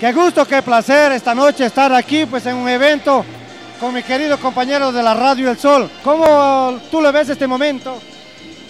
Qué gusto, qué placer esta noche estar aquí pues en un evento con mi querido compañero de la Radio El Sol. ¿Cómo tú le ves este momento?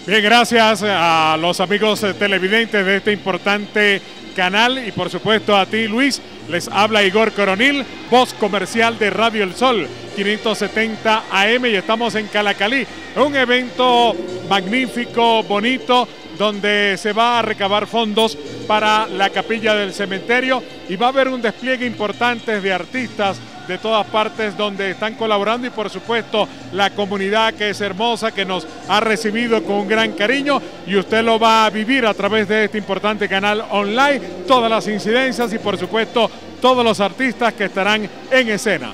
Bien, gracias a los amigos televidentes de este importante canal y por supuesto a ti Luis. Les habla Igor Coronil, voz comercial de Radio El Sol 570 AM y estamos en Calacalí. Un evento magnífico, bonito, donde se va a recabar fondos para la capilla del cementerio y va a haber un despliegue importante de artistas de todas partes donde están colaborando y por supuesto la comunidad que es hermosa, que nos ha recibido con un gran cariño y usted lo va a vivir a través de este importante canal online, todas las incidencias y por supuesto todos los artistas que estarán en escena.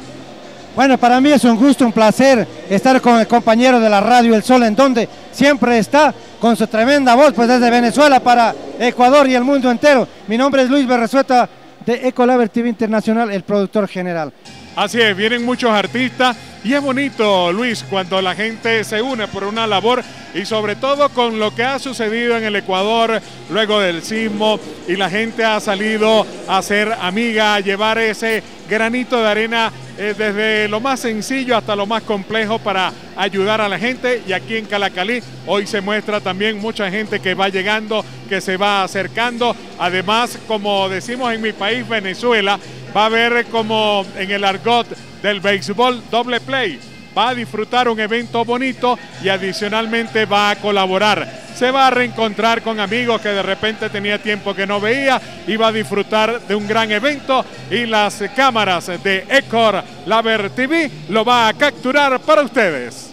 Bueno, para mí es un gusto, un placer estar con el compañero de la radio El Sol, en donde siempre está con su tremenda voz, pues desde Venezuela para Ecuador y el mundo entero. Mi nombre es Luis Berresueta de Ecolaver TV Internacional, el productor general. Así es, vienen muchos artistas y es bonito, Luis, cuando la gente se une por una labor y sobre todo con lo que ha sucedido en el Ecuador luego del sismo y la gente ha salido a ser amiga, a llevar ese granito de arena eh, desde lo más sencillo hasta lo más complejo para ayudar a la gente. Y aquí en Calacalí hoy se muestra también mucha gente que va llegando, que se va acercando, además como decimos en mi país Venezuela, va a ver como en el argot del béisbol doble play. Va a disfrutar un evento bonito y adicionalmente va a colaborar. Se va a reencontrar con amigos que de repente tenía tiempo que no veía y va a disfrutar de un gran evento y las cámaras de Ecor Laver TV lo va a capturar para ustedes.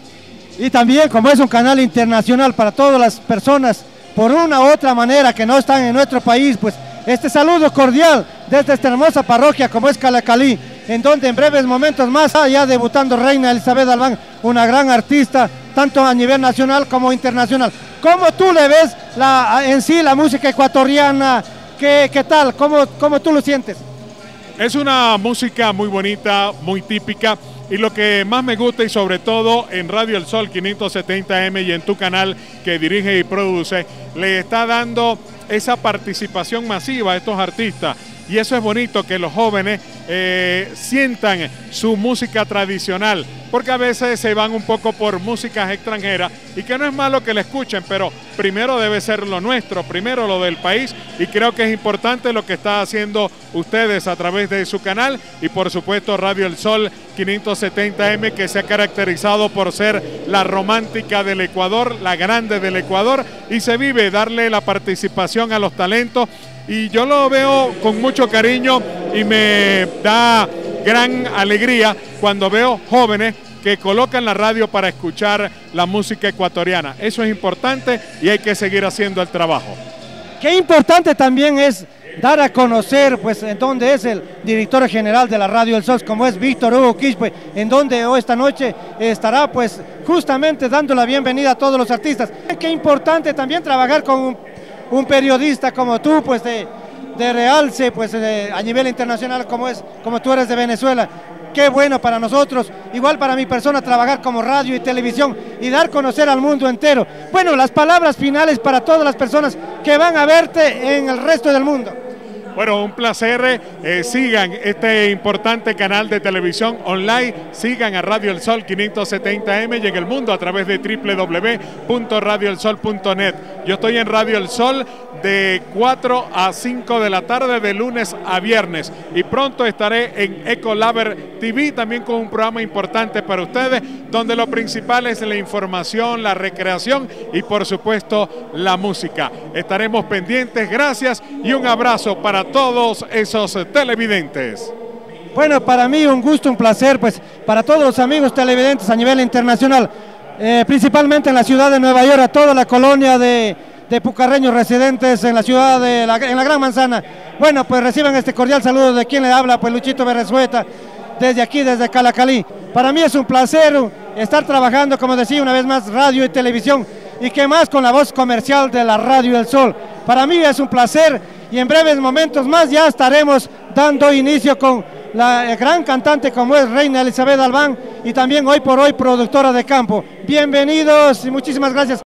Y también como es un canal internacional para todas las personas por una u otra manera que no están en nuestro país, pues este saludo cordial desde esta hermosa parroquia como es Calacalí, en donde en breves momentos más ya debutando Reina Elizabeth Albán, una gran artista, tanto a nivel nacional como internacional. ¿Cómo tú le ves la, en sí la música ecuatoriana? ¿Qué, qué tal? ¿Cómo, ¿Cómo tú lo sientes? Es una música muy bonita, muy típica. Y lo que más me gusta y sobre todo en Radio El Sol 570M y en tu canal que dirige y produce, le está dando esa participación masiva a estos artistas. Y eso es bonito que los jóvenes eh, sientan su música tradicional, porque a veces se van un poco por músicas extranjeras y que no es malo que la escuchen, pero primero debe ser lo nuestro, primero lo del país y creo que es importante lo que está haciendo ustedes a través de su canal y por supuesto Radio El Sol 570M que se ha caracterizado por ser la romántica del Ecuador, la grande del Ecuador y se vive darle la participación a los talentos y yo lo veo con mucho cariño y me da gran alegría cuando veo jóvenes que colocan la radio para escuchar la música ecuatoriana. Eso es importante y hay que seguir haciendo el trabajo. Qué importante también es dar a conocer, pues, en dónde es el director general de la Radio El SOS, como es Víctor Hugo Quispe, en donde hoy esta noche estará, pues, justamente dando la bienvenida a todos los artistas. Qué importante también trabajar con un un periodista como tú, pues de, realce, pues a nivel internacional como es, como tú eres de Venezuela. Qué bueno para nosotros, igual para mi persona trabajar como radio y televisión y dar conocer al mundo entero. Bueno, las palabras finales para todas las personas que van a verte en el resto del mundo. Bueno, un placer. Eh, sigan este importante canal de televisión online. Sigan a Radio El Sol 570M y en el mundo a través de www.radioelsol.net. Yo estoy en Radio El Sol de 4 a 5 de la tarde de lunes a viernes y pronto estaré en Ecolaver TV también con un programa importante para ustedes donde lo principal es la información, la recreación y por supuesto la música. Estaremos pendientes, gracias y un abrazo todos esos televidentes. Bueno, para mí un gusto, un placer, pues para todos los amigos televidentes a nivel internacional, eh, principalmente en la ciudad de Nueva York, a toda la colonia de, de pucarreños residentes en la ciudad de la Gran Manzana. Bueno, pues reciban este cordial saludo de quien le habla, pues Luchito Berresueta, desde aquí, desde Calacalí. Para mí es un placer estar trabajando, como decía una vez más, radio y televisión, y que más con la voz comercial de la Radio El Sol. Para mí es un placer y en breves momentos más ya estaremos dando inicio con la gran cantante como es Reina Elizabeth Albán y también hoy por hoy productora de campo. Bienvenidos y muchísimas gracias.